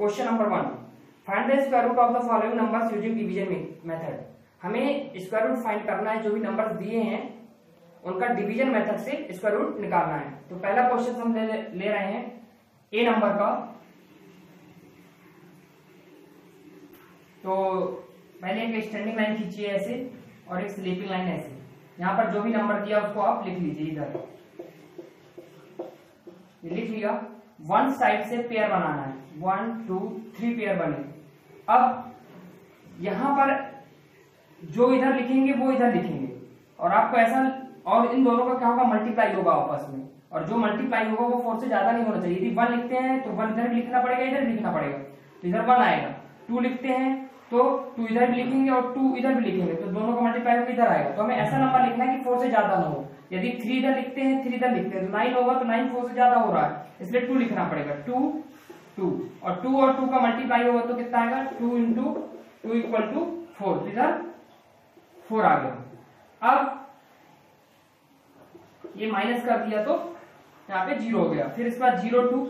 Question number one find the square root of the following numbers using division method हमें square root find करना है जो भी numbers दिए हैं उनका डिवीज़न मेथड से स्क्वायर रूट निकालना है। तो पहला क्वेश्चन हम ले, ले रहे हैं ए नंबर का। तो पहले एक स्टैंडिंग लाइन खींचिए ऐसे और एक स्लीपिंग लाइन ऐसे। यहाँ पर जो भी नंबर दिया उसको आप लिख लीजिए इधर। लिख लिया। वन साइड से पेयर बनाना है। वन टू थ्री पेयर बने। अब यहाँ पर जो इधर लिखेंगे, वो इधर लिखेंगे। और आपको ऐसा और इन दोनों का क्या होगा? मल्टीप्लाई होगा आपस में। और जो मल्टीप्लाई होगा, वो फोर से ज़्यादा नहीं होना चाहिए। यदि वन लिखते हैं तो वन इधर भी लिखना पड़ेगा, इधर भी लिखना पड़ेगा। तो इधर वन आएगा। टू लिखते हैं तो टू इधर भी लिखेंगे और टू इधर भी लिखेंगे। तो दोनों का मल्टीप्लाई होकर इधर आएगा। तो हमें ऐसा नंबर लिखना है कि फोर से ज़्यादा ना हो। यदि थ्री इधर लिखते हैं थ्री इधर लिखते हैं तो नाइन होगा तो नाइन फोर से ज़्यादा हो रहा है। इसलिए टू लिखना पड़ेगा टू टू और टू और टू का मल्टीप्लाई होगा तो कितना आएगा? Two into two equal to four इधर फोर आ गया। अब ये माइनस कर दिया तो यहाँ पे ज़ीरो हो गया। फिर इसके बाद ज़ीरो टू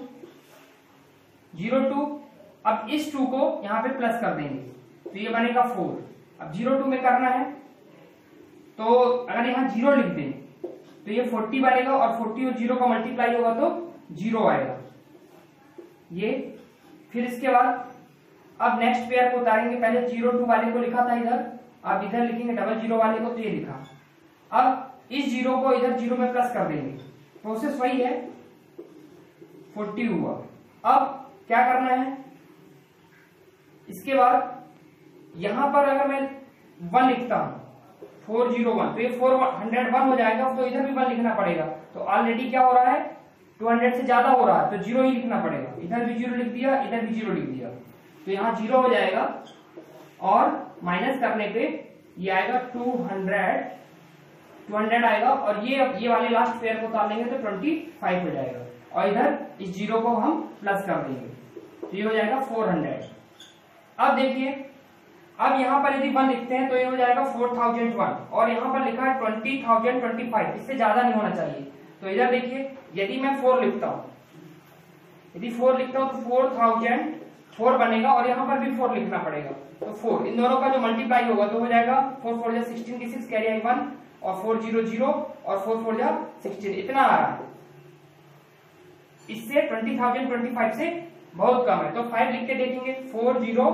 ज़ीरो टू अब इस टू को यहाँ पे प्लस कर देंगे। तो ये बनेगा फोर अब ज़ीरो टू में करना है। तो अगर यहाँ ज़ीरो लिख दें तो ये फोर्टी बनेगा और फोर्टी और ज़ीरो का मल्टीप्लाई होगा तो ज़ीरो आएगा। ये, फिर इसके बाद, अब नेक्स्ट पेयर को उतारेंगे। पहले ज़ीरो टू वाले को लिखा था इधर, आप इधर लिखेंगे डबल ज़ीरो वाले को तो ये लिखा। अब इस ज़ीरो को इधर ज़ीरो में प्लस कर देंगे। प्रोसेस वही है। फोर्टी हुआ। अब क्या करना है? इसके बाद, यहाँ पर अगर मैं वन लिखता हूँ फोर ज़ीरो वन। तो ये फोर हंड्रेड वन हो जाएगा तो इधर भी वन लिखना पड़ेगा। तो ऑलरेडी क्या हो रहा है? टू हंड्रेड से ज़्यादा हो रहा है तो ज़ीरो ही लिखना पड़ेगा। इधर भी ज़ीरो लिख दिया, इधर भी ज़ीरो लिख दिया। तो यहाँ ज़ीरो हो जाएगा, और माइनस करने पे ये आएगा टू हंड्रेड। टू हंड्रेड आएगा, और ये ये वाले लास्ट पेयर को उतार लेंगे तो ट्वेंटी फाइव हो जाएगा। और इधर इस ज़ीरो को हम प्लस कर देंगे। तो ये हो जाएगा फोर हंड्रेड। अब देखिए अब यहाँ पर यदि वन लिखते हैं तो ये हो जाएगा फोर थाउज़ेंड वन और यहाँ पर लिखा है ट्वेंटी थाउज़ेंड ट्वेंटी फाइव इससे ज़्यादा नहीं होना चाहिए। तो इधर देखिए, यदि मैं फोर लिखता हूँ, यदि फोर लिखता हूँ तो फोर थाउज़ेंड फोर बनेगा और यहाँ पर भी फोर लिखना पड़ेगा। तो फोर इन दोनों का जो मल्टीप्लाई होगा तो हो जाएगा फोर फोर या सिक्सटीन की सिक्स कैरी आई वन और फोर ज़ीरो ज़ीरो और फोर फोर या सिक्सटीन इतना आ रहा है। इससे ट्वेंटी थाउज़ेंड ट्वेंटी फाइव से बहुत कम है। तो फाइव लिख के देखेंगे four zero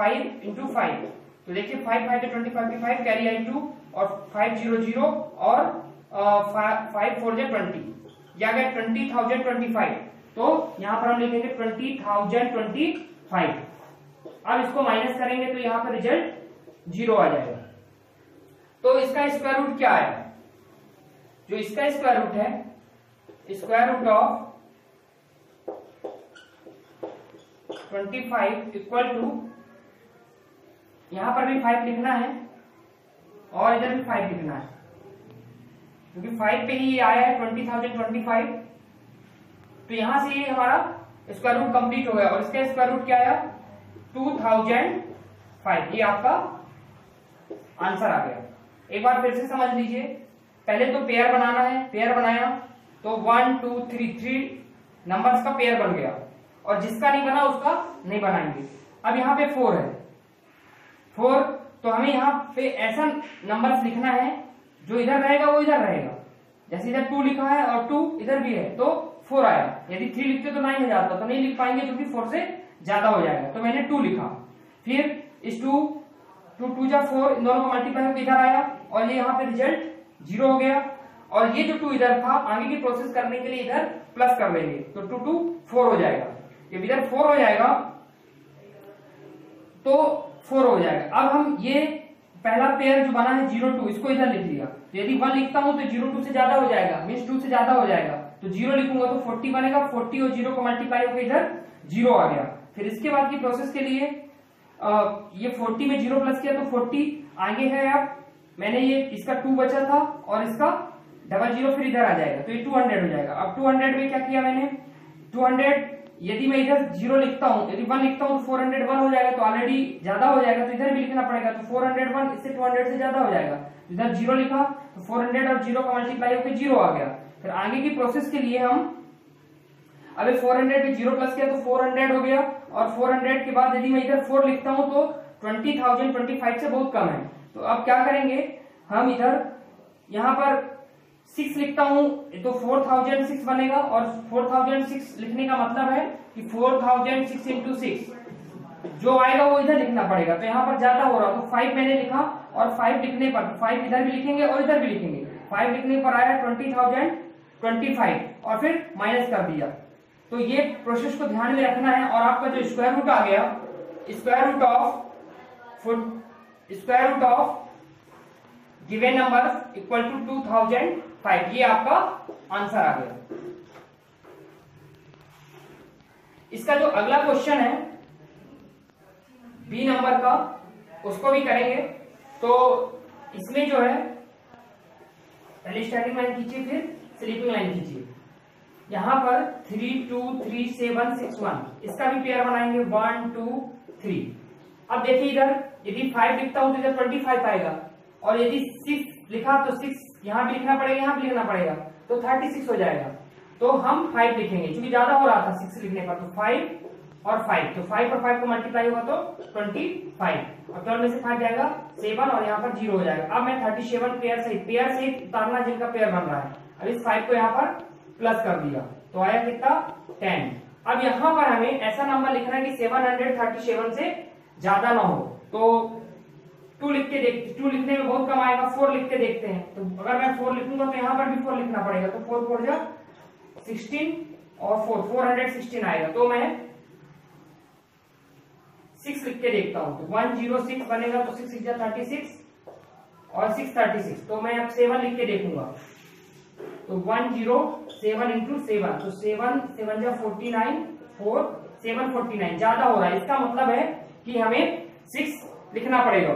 five into five तो देखिए फाइव फाइव ट्वेंटी फाइव की फाइव कैरी आई टू और फाइव ज़ीरो ज़ीरो और फाइव फोर जो ट्वेंटी या गया ट्वेंटी थाउज़ेंड ट्वेंटी फाइव तो यहाँ पर हम लिखेंगे ट्वेंटी थाउज़ेंड ट्वेंटी फाइव अब इसको माइनस करेंगे तो यहाँ पर रिज़ल्ट ज़ीरो आ जाएगा. तो इसका स्क्वायर रूट क्या है? जो इसका स्क्वायर रूट है square root of twenty five equal to यहाँ पर भी फाइव लिखना है और इधर भी फाइव लिखना है। क्योंकि फाइव पे ही ये आया है ट्वेंटी थाउज़ेंड ट्वेंटी फाइव तो यहाँ से ये हमारा स्क्वायर रूट कंप्लीट हो गया और इसका स्क्वायर रूट क्या आया? टू थाउज़ेंड फाइव ये आपका आंसर आ गया। एक बार फिर से समझ लीजिए। पहले तो पेयर बनाना है। पेयर बनाया। तो one two three three numbers का पेयर बन गया। और जिसका नहीं बना, उसका नहीं बनाएँगे। अब यहाँ पे फोर है। फोर तो हमें यहाँ पे ऐसा नंबर लिखना है, जो इधर रहेगा, वो इधर रहेगा। जैसे इधर टू लिखा है और टू इधर भी है तो फोर आया। यदि थ्री लिखते तो नाइन हो जाता तो नहीं लिख पाएँगे, क्योंकि फोर से ज़्यादा हो जाएगा। तो मैंने टू लिखा। फिर इस टू टू टू जा फोर इन दोनों का मल्टीप्लाई इधर आया, और ये यहाँ पे रिज़ल्ट ज़ीरो हो गया। और ये जो टू इधर था, आगे की प्रोसेस करने के लिए इधर प्लस कर लेंगे तो टू टू फोर हो जाएगा। जब इधर फोर हो जाएगा तो फोर हो जाएगा। अब हम ये पहला पेयर जो बना है ज़ीरो टू इसको इधर लिख लिया तो यदि वन लिखता हूँ तो ज़ीरो टू से ज़्यादा हो जाएगा मीन टू से ज़्यादा हो जाएगा। तो ज़ीरो लिखूँगा तो फोर्टी बनेगा फोर्टी और ज़ीरो को मल्टीप्लाई होकर इधर ज़ीरो आ गया। फिर इसके बाद की प्रोसेस के लिए आ, ये फोर्टी में ज़ीरो प्लस किया तो फोर्टी आगे है अब। मैंने ये इसका टू बचा था और इसका डबल ज़ीरो फिर इधर आ जाएगा। तो ये टू हंड्रेड हो जाएगा। अब टू हंड्रेड में क्या किया मैंने? टू हंड्रेड यदि मैं इधर ज़ीरो लिखता हूँ यदि वन लिखता हूँ तो फोर हंड्रेड वन हो जाएगा तो ऑलरेडी ज़्यादा हो जाएगा तो इधर भी लिखना पड़ेगा तो फोर हंड्रेड वन इससे टू हंड्रेड से ज़्यादा हो जाएगा। इधर ज़ीरो लिखा तो फोर हंड्रेड और ज़ीरो का मल्टीप्लाई होकर ज़ीरो आ गया। फिर आगे की प्रोसेस के लिए हम अभी 400 पे ज़ीरो प्लस किया तो 400 हो गया और 400 के बाद यदि मैं इधर फोर लिखता हूँ तो 20,000 25 से बहुत कम है। तो अब क्या करेंगे हम इधर यहाँ पर सिक्स लिखता हूँ तो फोर थाउज़ेंड सिक्स बनेगा और फोर थाउज़ेंड सिक्स लिखने का मतलब है कि four thousand six into six जो आएगा वो इधर लिखना पड़ेगा। तो यहाँ पर ज़्यादा हो रहा तो फाइव मैंने लिखा और फाइव लिखने पर फाइव इधर भी लिखेंगे और इधर भी लिखेंगे। फाइव लिखने पर आया ट्वेंटी थाउज़ेंड ट्वेंटी फाइव और फिर माइनस कर दिया। तो ये प्रोसेस को ध्यान में रखना है और आपका जो स्क्वायर रूट आ गया square root of square root of given number equal to two thousand five ये आपका आंसर आ गया। इसका जो अगला क्वेश्चन है बी नंबर का, उसको भी करेंगे। तो इसमें जो है, पहले स्टार्टिंग लाइन खींचिए, फिर स्लीपिंग लाइन खींचिए। यहाँ पर three two three seven six one इसका भी पेयर बनाएँगे। वन टू थ्री अब देखिए इधर, यदि फाइव लिखता हूँ तो इधर ट्वेंटी फाइव आएगा। और यदि लिखा तो सिक्स यहाँ भी लिखना पड़ेगा, यहाँ भी लिखना पड़ेगा तो थर्टी सिक्स हो जाएगा। तो हम फाइव लिखेंगे, क्योंकि ज़्यादा हो रहा था सिक्स लिखने पर तो फाइव और फाइव तो फाइव और फाइव को मल्टीप्लाई होगा तो ट्वेंटी फाइव और ट्वेल्व में से फाइव जाएगा सेवन और यहाँ पर ज़ीरो हो जाएगा। अब मैं थर्टी सेवन पेयर से पेयर से उतारना जिनका पेयर बन रहा है। अब इस फाइव को यहाँ पर प्लस कर दिया तो आया कितना? टेन अब यहाँ पर हमें ऐसा नंबर लिखना है कि सेवन हंड्रेड थर्टी सेवन से ज़्यादा ना हो। तो टू लिख के देख टू लिखने में बहुत कम आएगा फोर लिख के देखते हैं। तो अगर मैं फोर लिखूँगा तो यहाँ पर भी फोर लिखना पड़ेगा। तो फोर फोर जा, सिक्सटीन और फोर फोर हंड्रेड सिक्सटीन आएगा। तो मैं सिक्स लिख के देखता हूँ। तो वन ज़ीरो सिक्स बनेगा तो सिक्स थर्टी सिक्स और सिक्स थर्टी सिक्स। तो मैं अब सेवन लिख के देखूँगा। तो one zero seven into seven. तो सेवन सेवन जा forty nine, four, seven forty nine. ज़्यादा हो रहा है। इसका मतलब है कि हमें सिक्स लिखना पड़ेगा।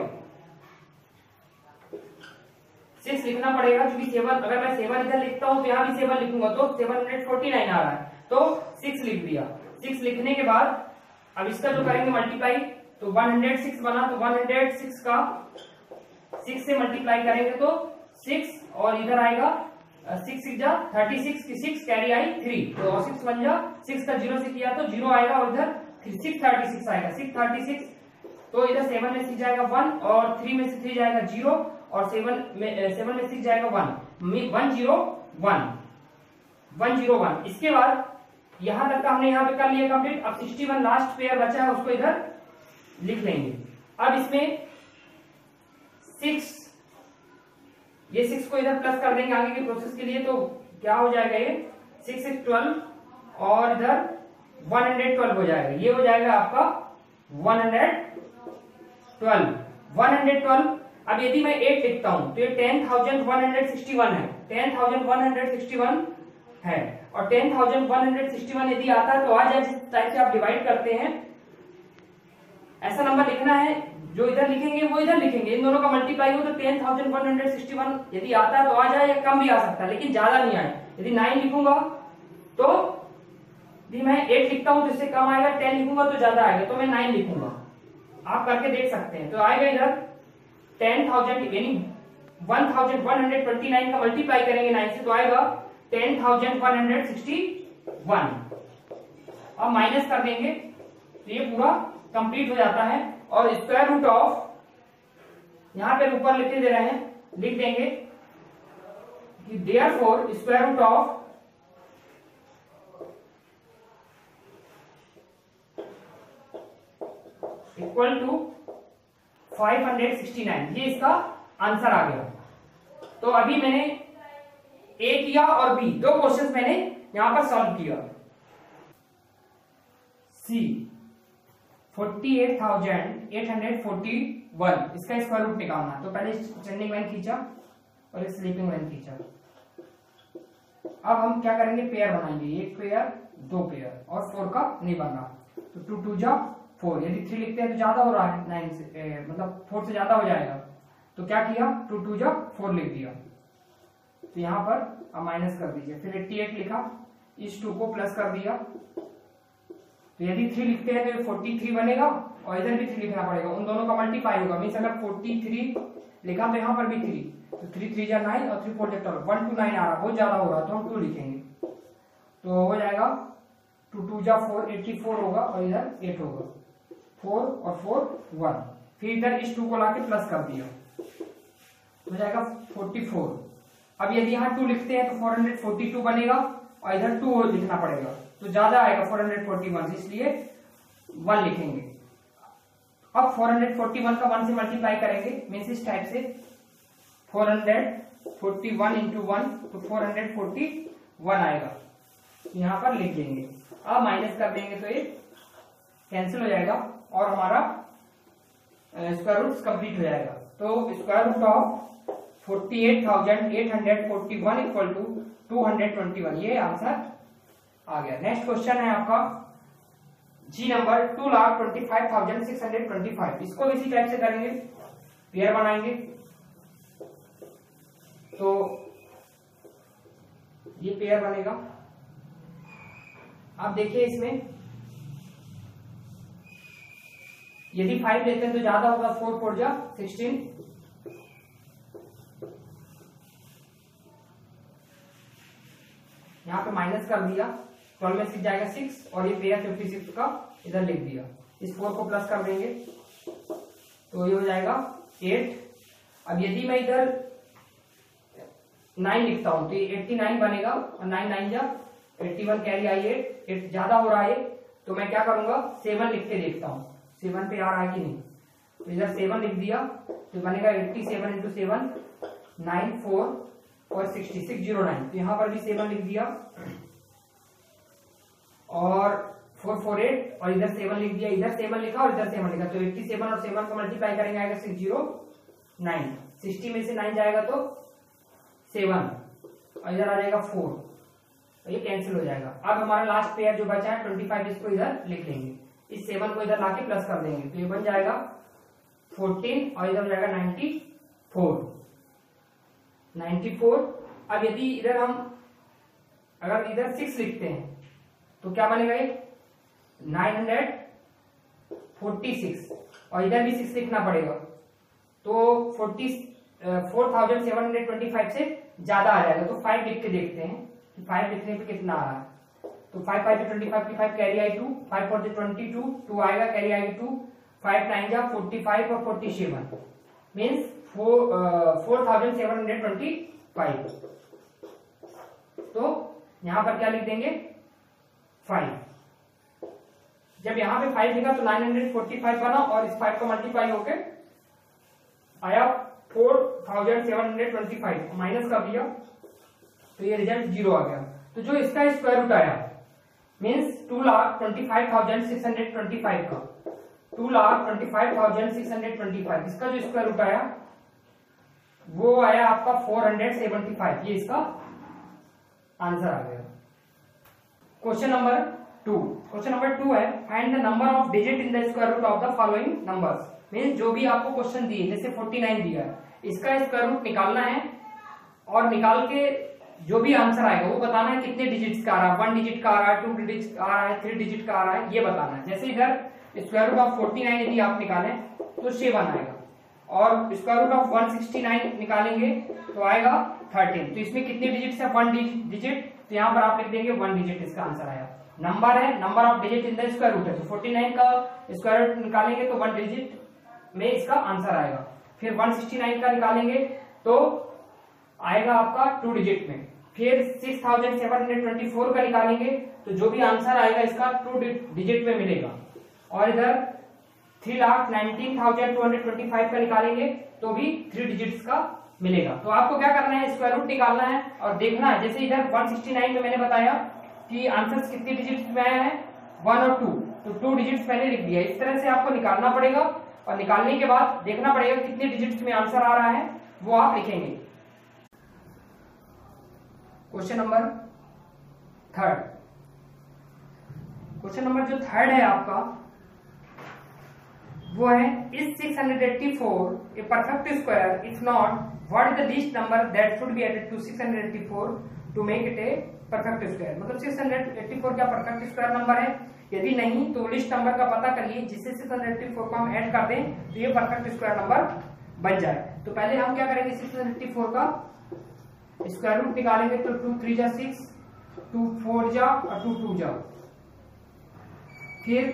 सिक्स लिखना पड़ेगा क्योंकि सेवन, अगर मैं सेवन इधर लिखता हूँ तो यहाँ भी सेवन लिखूँगा तो सेवन हंड्रेड फोर्टी नाइन आ रहा है। तो सिक्स लिख दिया। सिक्स लिखने के बाद, अब इसका जो करेंगे मल्टीप्लाई तो वन हंड्रेड सिक्स बना तो वन हंड्रेड सिक्स का सिक्स से मल्टीप्लाई करेंगे तो सिक्स और इधर आएगा सिक्स जा थर्टी सिक्स की सिक्स कैरी आई थ्री तो सिक्स बन जा सिक्स का ज़ीरो से किया तो ज़ीरो आएगा, और इधर सिक्स थर्टी सिक्स आएगा सिक्स थर्टी सिक्स तो इधर सेवन में सिक्स जाएगा वन और थ्री में से थ्री जाएगा ज़ीरो और सेवन में सेवन में सिक्स जाएगा one one zero one one zero one इसके बाद यहाँ तक का हमने यहाँ पे कर लिया कंप्लीट अब सिक्सटी वन लास्ट पेयर बचा है, उसको इधर लिख लेंगे। अब इसमें सिक्स ये सिक्स को इधर प्लस कर देंगे आगे के प्रोसेस के लिए तो क्या हो जाएगा ये? सिक्स सिक्स ट्वेल्व और इधर वन हंड्रेड ट्वेल्व हो जाएगा। ये हो जाएगा आपका one hundred twelve one hundred twelve अब यदि मैं एट लिखता हूँ तो ये ten thousand one hundred sixty one है। Ten thousand one hundred sixty one है। और ten thousand one hundred sixty one यदि आता है तो आ जाए जिस टाइप से आप डिवाइड करते हैं, ऐसा नंबर लिखना है, जो इधर लिखेंगे, वो इधर लिखेंगे। इन दोनों का मल्टीप्लाई हो तो ten thousand one hundred sixty one यदि आता है तो आ जाए या कम भी आ सकता है, लेकिन ज़्यादा नहीं आए यदि नाइन लिखूँगा तो यदि मैं एट लिखता हूँ तो इससे कम आएगा टेन लिखूँगा तो ज़्यादा आएगा तो मैं नाइन लिखूँगा। आप करके देख सकते हैं। तो आएगा इधर टेन थाउज़ेंड यानी one thousand one hundred twenty nine का मल्टीप्लाई करेंगे नाइन से तो आएगा ten thousand one hundred sixty one अब माइनस कर देंगे तो ये पूरा कंप्लीट हो जाता है और स्क्वायर रूट ऑफ़ यहाँ पर ऊपर लिखते दे रहे हैं, लिख देंगे कि there four square root of equal to 569 ये इसका आंसर आ गया। तो अभी मैंने ए किया और बी दो क्वेश्चंस मैंने यहाँ पर सॉल्व किया। C forty eight thousand eight hundred forty one इसका स्क्वायर रूट निकालना तो पहले स्टैंडिंग लाइन खींचा और स्लीपिंग लाइन खींचा। अब हम क्या करेंगे? पेयर बनाएँगे। एक पेयर दो पेयर और फोर का नहीं बनना तो टू टू जा फोर यदि थ्री लिखते हैं तो ज़्यादा हो रहा है नाइन से ए, मतलब फोर से ज़्यादा हो जाएगा। तो क्या किया? टू टू जा फोर लिख दिया। तो यहाँ पर माइनस कर दीजिए। फिर एट्टी एट लिखा इस टू को प्लस कर दिया। तो यदि थ्री लिखते हैं तो फोर्टी थ्री बनेगा और इधर भी थ्री लिखना पड़ेगा। उन दोनों का मल्टीप्लाई होगा। मीन अगर फोर्टी थ्री लिखा तो यहाँ पर भी थ्री तो थ्री थ्री जा नाइन और थ्री फोर जा ट्वेल्व वन टू नाइन आ रहा। बहुत ज़्यादा हो रहा है तो हम टू लिखेंगे। तो हो जाएगा टू टू जा फोर एट्टी फोर होगा और इधर एट होगा। फोर और फोर, वन। फिर इधर इस टू को लाके प्लस कर दिया। हो जाएगा फोर्टी फोर अब यदि यहाँ टू लिखते हैं तो फोर हंड्रेड फोर्टी टू बनेगा और इधर टू लिखना पड़ेगा। तो ज़्यादा आएगा फोर हंड्रेड फोर्टी वन इसलिए वन लिखेंगे। अब फोर हंड्रेड फोर्टी वन का वन से मल्टीप्लाई करेंगे मीन्स इस टाइप से। Four hundred forty one into one तो फोर हंड्रेड फोर्टी वन आएगा। यहाँ पर लिख देंगे। अब माइनस कर देंगे तो ये कैंसिल हो जाएगा। और हमारा स्क्वायर रूट कंप्लीट हो जाएगा? तो square root of forty eight thousand eight hundred forty one equal to two hundred twenty one ये आंसर आ गया। नेक्स्ट क्वेश्चन है आपका। जी number two lakh twenty five thousand six hundred twenty five इसको इसी टाइप से करेंगे। पेयर बनाएँगे। तो ये पेयर बनेगा। आप देखिए इसमें। यदि फाइव लेते हैं तो ज़्यादा होगा फोर फोर जा सिक्सटीन यहाँ पे माइनस कर दिया ट्वेल्व में सिक्स जाएगा सिक्स और ये पेयर फिफ्टी सिक्स का इधर लिख दिया। इस फोर को प्लस कर देंगे। तो ये हो जाएगा एट अब यदि मैं इधर नाइन लिखता हूँ तो ये एट्टी नाइन बनेगा और नाइन नाइन जा एट्टी वन कैरी आई एट एट ज़्यादा हो रहा है तो मैं क्या करूँगा? सेवन लिख के देखता हूँ। सेवन पे आ रहा है कि नहीं? तो इधर सेवन लिख दिया तो बनेगा eighty seven into seven, nine four और सिक्सटी सिक्स, ज़ीरो नाइन। तो यहाँ पर भी सेवन लिख दिया। और फोर फोर एट, और इधर सेवन लिख दिया, इधर सेवन लिखा और इधर सेवन लिखा। तो एट्टी सेवन और सेवन को मल्टीप्लाई करेंगे, आएगा सिक्स, ज़ीरो, नाइन। सिक्सटी में से नाइन जाएगा तो सेवन, और इधर आ जाएगा फोर। तो ये कैंसिल हो जाएगा। अब हमारा लास्ट पेयर जो बचा है ट्वेंटी फाइव इसको इधर लिख लेंगे। इस सेवन को इधर लाके प्लस कर देंगे। तो ये बन जाएगा फोर्टीन और इधर हो जाएगा नाइन्टी फोर नाइन्टी फोर अब यदि इधर हम अगर इधर सिक्स लिखते हैं तो क्या बनेगा ये? नाइन हंड्रेड फोर्टी सिक्स और इधर भी सिक्स लिखना पड़ेगा। तो forty four thousand seven hundred twenty five से ज़्यादा आ जाएगा। तो फाइव लिख के देखते हैं फाइव लिखने पे कितना आ रहा है। तो फाइव फाइव ट्वेंटी फाइव की फाइव कैरी आई two five four twenty two two आएगा कैरी आई टू फाइव नाइन जा फोर्टी फाइव और forty seven means four thousand seven hundred twenty five तो यहाँ पर क्या लिख देंगे? फाइव जब यहाँ पे फाइव लिखा तो नाइन हंड्रेड फोर्टी फाइव बना और इस फाइव को मल्टीप्लाई होके आया four thousand seven hundred twenty five minus कर दिया तो ये रिज़ल्ट ज़ीरो आ गया। तो जो इसका स्क्वायर रूट आया means two lakh twenty five thousand six hundred twenty five का two lakh twenty five thousand six hundred twenty five इसका जो स्क्वायर रूट आया, वो आया आपका फोर हंड्रेड सेवेंटी फाइव ये इसका आंसर आ गया। Question number two question number two है find the number of digit in the square root of the following numbers mean जो भी आपको क्वेश्चन दिए, जैसे 49 दिया। है इसका स्क्वायर रूट निकालना है और निकाल के जो भी आंसर आएगा, वो बताना है कितने डिजिट्स का आ रहा है। वन डिजिट का आ रहा है टू डिजिट का आ रहा है थ्री डिजिट का आ रहा है, ये बताना है। जैसे इधर स्क्वायर रूट ऑफ़ 49 यदि आप निकालें तो सेवन आएगा। और स्क्वायर रूट ऑफ़ 169 निकालेंगे तो आएगा 13 तो इसमें कितने डिजिट है? वन डिजिट तो यहाँ पर आप लिख देंगे वन डिजिट इसका आंसर आया। नंबर है number of digit in the square root है। तो 49 का स्क्वायर रूट निकालेंगे तो वन डिजिट में इसका आंसर आएगा। फिर 169 का निकालेंगे तो आएगा आपका टू डिजिट में। फिर 6724 का निकालेंगे तो जो भी आंसर आएगा इसका टू डिजिट में मिलेगा। और इधर three lakh nineteen thousand two hundred twenty five का निकालेंगे तो भी थ्री डिजिट्स का मिलेगा। तो आपको क्या करना है स्क्वायर रूट निकालना है और देखना है। जैसे इधर 169 में मैंने बताया कि आंसर कितने डिजिट्स में आया है वन और टू तो टू डिजिट्स मैंने लिख दिया। इस तरह से आपको निकालना पड़ेगा और निकालने के बाद देखना पड़ेगा कितने डिजिट्स में आंसर आ रहा है, वो आप लिखेंगे। Question number third question number जो थर्ड है आपका, वो है is 684 a perfect square if not what is the least number that should be added to 684 to make it a perfect square मतलब 684 क्या परफेक्ट स्क्वायर नंबर है? यदि नहीं तो लिस्ट नंबर का पता करिए जिससे 684 को हम ऐड कर दें तो ये परफेक्ट स्क्वायर नंबर बन जाए। तो पहले हम क्या करेंगे 684 का? स्क्वायर रूट निकालेंगे तो टू थ्री जा सिक्स टू फोर जा और टू टू जा। फिर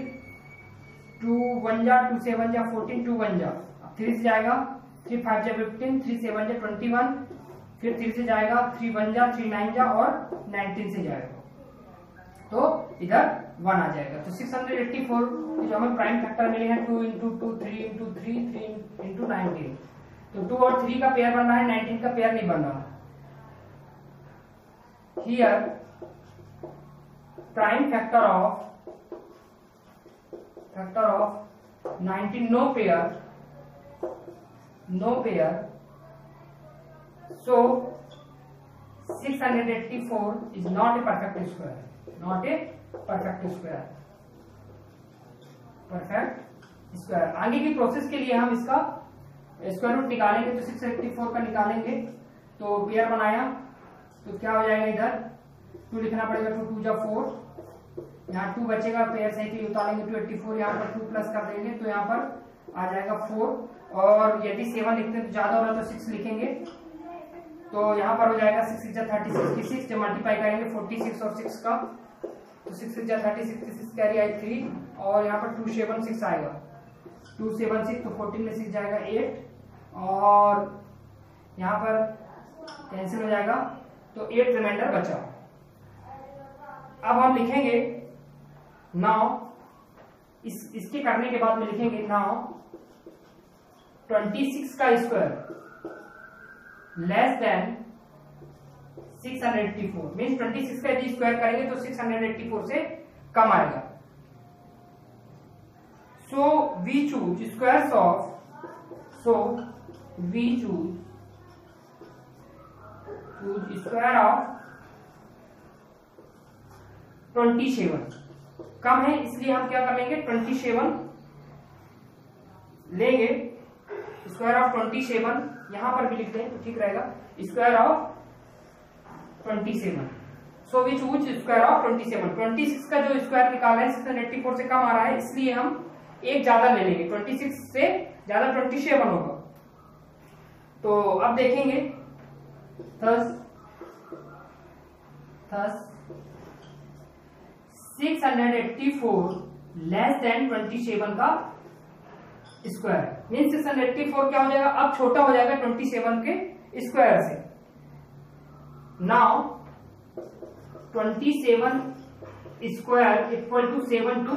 टू वन जा टू सेवन जा फोर्टीन टू वन जा। थ्री से जाएगा थ्री फाइव जा फिफ्टीन थ्री सेवन जा ट्वेंटी वन फिर थ्री से जाएगा थ्री वन जा थ्री नाइन जा और नाइनटीन से जाएगा। तो इधर वन आ जाएगा। तो सिक्स हंड्रेड एट्टी फोर जो हमें प्राइम फैक्टर मिले हैं two into two three into three three into nineteen तो टू और थ्री का पेयर बन रहा है नाइनटीन का पेयर नहीं बन रहा here prime factor of factor of 19 no pair no pair so 684 is not a perfect square not a perfect square perfect square आगे की प्रोसेस के लिए हम इसका स्क्वायर रूट निकालेंगे तो 684 का निकालेंगे तो पेयर बनाया तो क्या हो जाएगा इधर? टू लिखना पड़ेगा टू टू जा फोर। यहाँ टू बचेगा पेयर सही के उतारेंगे टू एट्टी फोर यहाँ पर टू प्लस कर देंगे तो यहाँ पर आ जाएगा फोर और यदि सेवन लिखते हैं तो ज़्यादा हो रहा तो सिक्स लिखेंगे। तो यहाँ पर हो जाएगा सिक्स सिक्स थर्टी सिक्स जब मल्टीप्लाई करेंगे फोर्टी सिक्स और सिक्स का तो six six thirty sixty six carry आई थ्री और यहाँ पर टू सेवन सिक्स आएगा। टू सेवन सिक्स तो फोर्टीन में सिक्स जाएगा एट और यहाँ पर कैंसिल हो जाएगा। तो एट रिमाइंडर बचा। अब हम लिखेंगे नाउ इस, इसके करने के बाद में लिखेंगे नाउ 26 का स्क्वायर लेस देन 684 मीन्स 26 का यदि स्क्वायर करेंगे तो 684 से कम आएगा। So we choose square of so we choose choose square of 27 कम है, इसलिए हम क्या कर लेंगे? 27 लेंगे। स्क्वायर ऑफ़ 27 यहाँ पर भी लिख दें तो ठीक रहेगा। Square of 27 so we choose square of 27 26 का जो स्क्वायर निकाला है 684 से कम आ रहा है, इसलिए हम एक ज़्यादा ले लेंगे। 26 से ज़्यादा 27 होगा। तो अब देखेंगे। थस थस 684 लेस देन 27 का स्क्वायर मीन 684 क्या हो जाएगा? अब छोटा हो जाएगा 27 के स्क्वायर से. Now 27 square equal to seven two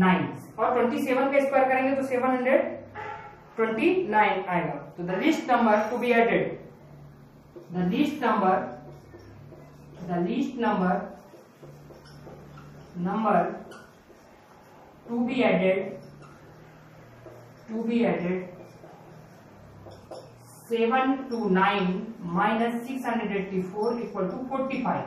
nine और 27 का स्क्वायर करेंगे तो 729 आएगा. तो the least number to be added the least number the least number number to be added, to be added 7 to 9 minus 684 equal to 45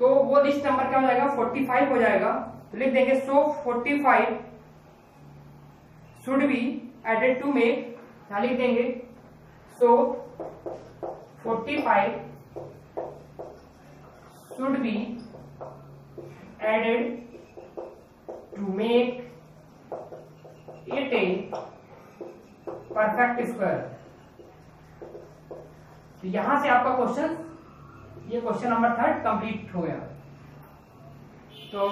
तो वो list number क्या हो जाएगा? 45 हो जाएगा। तो लिख देंगे so 45 should be added to make यहाँ लिख देंगे? So 45 should be added to make it a perfect square. तो यहाँ से आपका क्वेश्चन ये क्वेश्चन नंबर थर्ड कंप्लीट हो गया। तो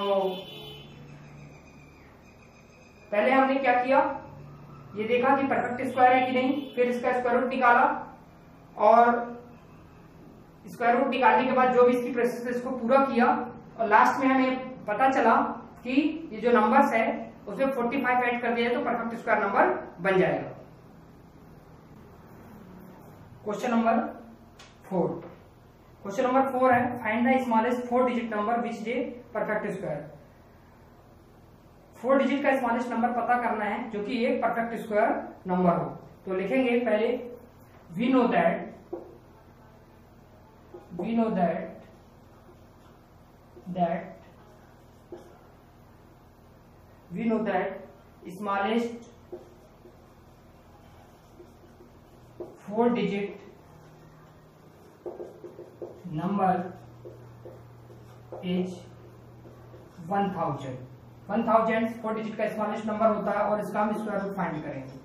पहले हमने क्या किया? ये देखा कि परफेक्ट स्क्वायर है कि नहीं, फिर इसका स्क्वायर रूट निकाला और स्क्वायर रूट निकालने के बाद जो भी इसकी प्रोसेस इसको पूरा किया। और लास्ट में हमें पता चला कि ये जो नंबर्स है, उसमें 45 ऐड कर दिया तो परफेक्ट स्क्वायर नंबर बन जाएगा। Question number four question number four है find the smallest four digit number which J perfect square four digit का स्मॉलेस्ट नंबर पता करना है, जो कि एक परफेक्ट स्क्वायर नंबर हो। तो लिखेंगे पहले we know that we know that that, we know that smallest four digit number is one thousand one thousand four digit का स्मॉलेस्ट नंबर होता है और इसका हम स्क्वायर रूट फाइंड करेंगे।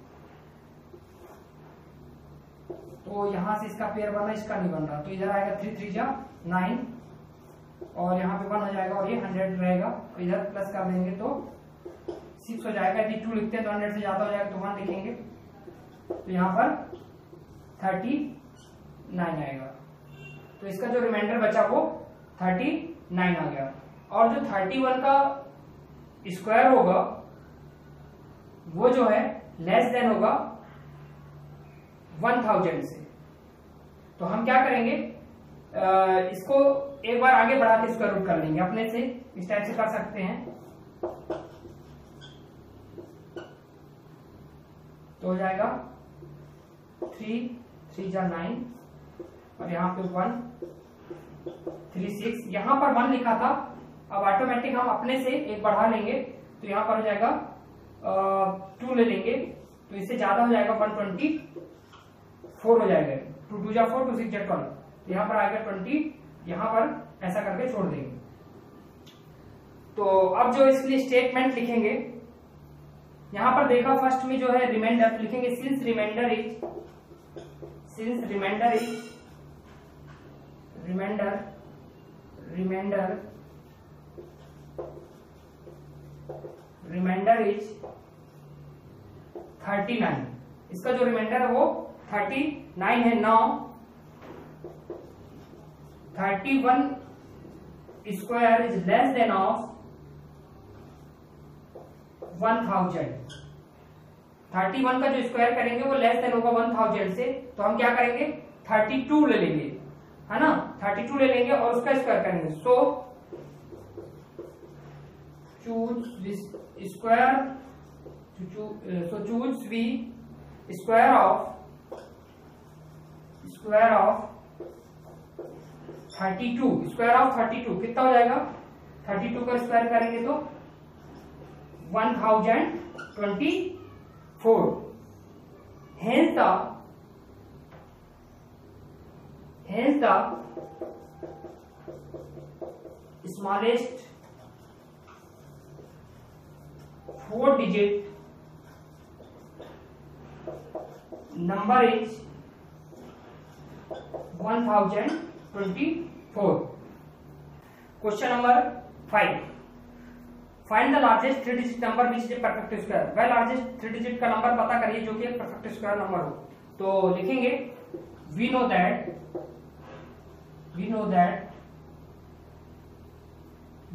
तो यहाँ से इसका पेयर बना इसका नहीं बन रहा तो इधर आएगा थ्री थ्री जा नाइन और यहाँ पे वन हो जाएगा और ये हंड्रेड रहेगा। और इधर प्लस कर देंगे तो सिक्स हो जाएगा। यदि टू लिखते हैं तो हंड्रेड से ज़्यादा हो जाएगा तो वन लिखेंगे। तो यहाँ पर थर्टी नाइन आएगा। तो इसका जो रिमाइंडर बचा वो थर्टी नाइन आ गया। और जो थर्टी वन का स्क्वायर होगा, वो जो है लेस देन होगा वन थाउज़ेंड से। तो हम क्या करेंगे? आ, इसको एक बार आगे बढ़ा के स्क्वायर रूट कर लेंगे। अपने से इस टाइप से कर सकते हैं। तो हो जाएगा थ्री थ्री जा नाइन और यहाँ पे वन थ्री सिक्स यहाँ पर वन लिखा था। अब ऑटोमेटिक हम अपने से एक बढ़ा लेंगे। तो यहाँ पर हो जाएगा टू ले लेंगे। तो इससे ज़्यादा हो जाएगा वन ट्वेंटी फोर हो जाएगा। टू टू जा फोर, टू सिक्स ट्वेल्व तो यहाँ पर आएगा ट्वेंटी, यहाँ पर ऐसा करके छोड़ देंगे। तो अब जो इसके स्टेटमेंट लिखेंगे, यहाँ पर देखा फ़र्स्ट में जो है रिमाइंडर लिखेंगे since remainder is since remainder is remainder remainder remainder is thirty nine इसका जो रिमाइंडर है वो थर्टी नाइन है नौ। Thirty one square is less than of one thousand. Thirty one का जो स्क्वायर करेंगे वो लेस देन होगा वन थाउज़ेंड से तो हम क्या करेंगे? थर्टी टू ले लेंगे, है ना? थर्टी टू ले लेंगे और उसका स्क्वायर करेंगे। So choose square so choose we square of square of thirty two square of thirty two कितना हो जाएगा? थर्टी टू का स्क्वायर करेंगे तो one thousand twenty four hence the hence the smallest four digit number is 1024 question number 5 find the largest three digit number which is perfect square वह largest three digit का number पता करिए जो कि perfect square number हो। तो लिखेंगे we know that we know that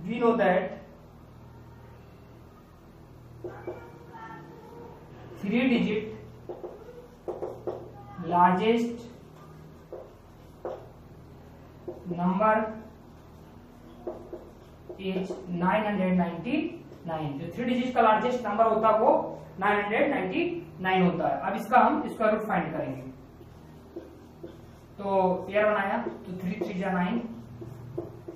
we know that three digit largest number is 999 जो थ्री डिजिट का लार्जेस्ट नंबर होता है वो 999 होता है। अब इसका हम स्क्वायर रूट फाइंड करेंगे। तो पेयर बनाया तो थ्री थ्री जा नाइन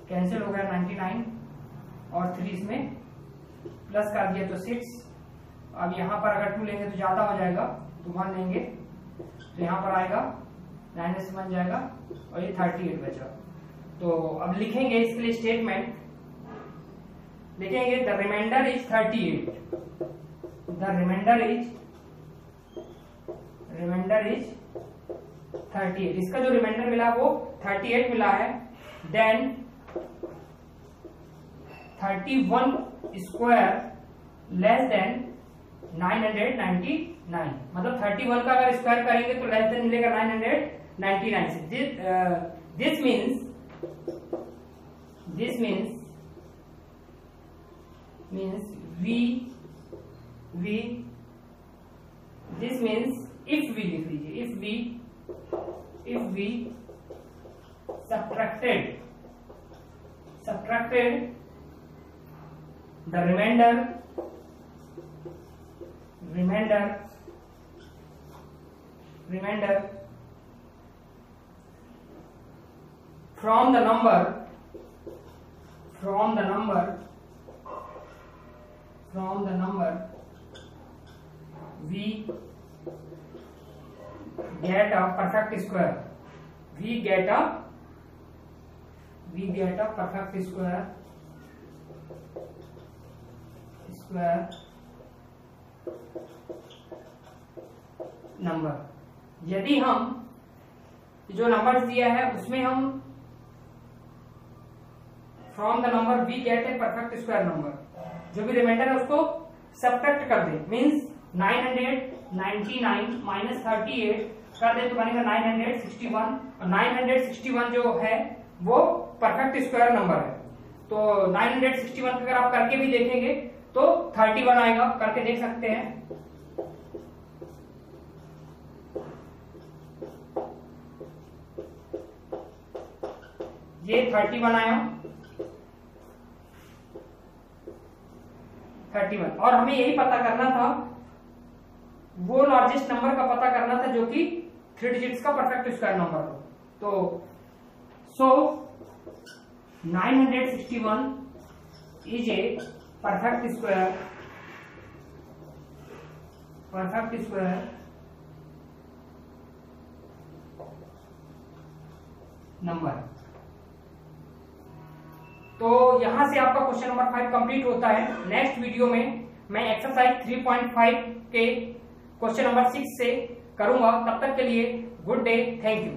कैंसिल हो गया 99 और थ्री इसमें प्लस कर दिया तो सिक्स अब यहाँ पर अगर टू लेंगे तो ज़्यादा हो जाएगा तो वन लेंगे तो यहाँ पर आएगा नाइन से बन जाएगा और ये थर्टी एट बचा तो अब लिखेंगे इसके लिए स्टेटमेंट लिखेंगे the remainder is thirty eight the remainder is remainder is thirty eight इसका जो रिमाइंडर मिला वो थर्टी एट मिला है. Then thirty one square less than nine hundred ninety nine मतलब थर्टी वन का अगर स्क्वायर करेंगे तो लेस देन मिलेगा nine hundred ninety nine this means this means means v v this means if we लिख लीजिए if we if we subtracted subtracted the remainder remainder remainder from the number from the number from the number we get a perfect square we get a we get a perfect square square number यदि हम जो number दिया है उसमें हम from the number we get a perfect square number जो भी reminder है उसको सब्ट्रैक्ट कर दे। मीन्स 999 माइनस थर्टी कर दे तो बनेगा 961 और 961 जो है, वो परफेक्ट स्क्वायर नंबर है। तो 961 अगर आप करके भी देखेंगे तो 31 आएगा। करके देख सकते हैं। ये 31 आया। 31 और हमें यही पता करना था, वो लार्जेस्ट नंबर का पता करना था जो कि थ्री डिजिट्स का परफेक्ट स्क्वायर नंबर हो। तो so nine hundred sixty one is a perfect square perfect square number तो यहाँ से आपका क्वेश्चन नंबर फाइव कंप्लीट होता है। नेक्स्ट वीडियो में मैं एक्सरसाइज 3.5 के क्वेश्चन नंबर सिक्स से करूँगा। तब तक के लिए गुड डे थैंक यू